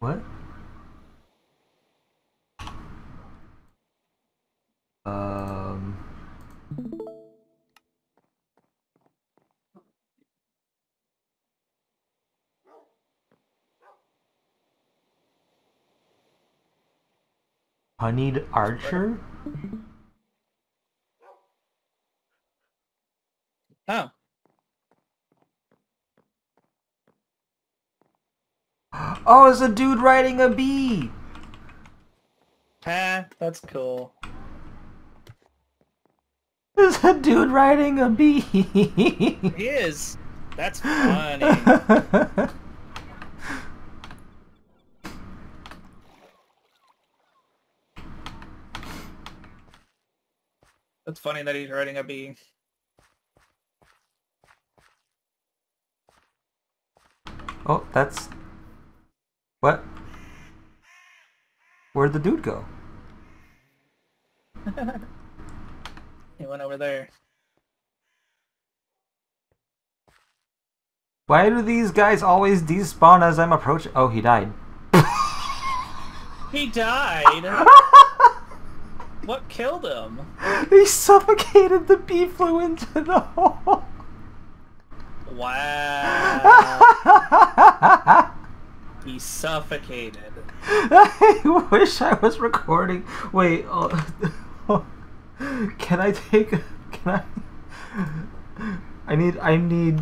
What? Um. Honeyed archer? Oh. Oh, it's a dude riding a bee! Ah, that's cool. There's a dude riding a bee! He is. That's funny. That's funny that he's riding a bee. oh, that's... What? Where'd the dude go? He went over there. Why do these guys always despawn as I'm approaching? Oh, he died. He died. what killed him? He suffocated the bee flew into the hole. Wow. he suffocated. I wish I was recording. Wait, oh, can I take? Can I? I need. I need.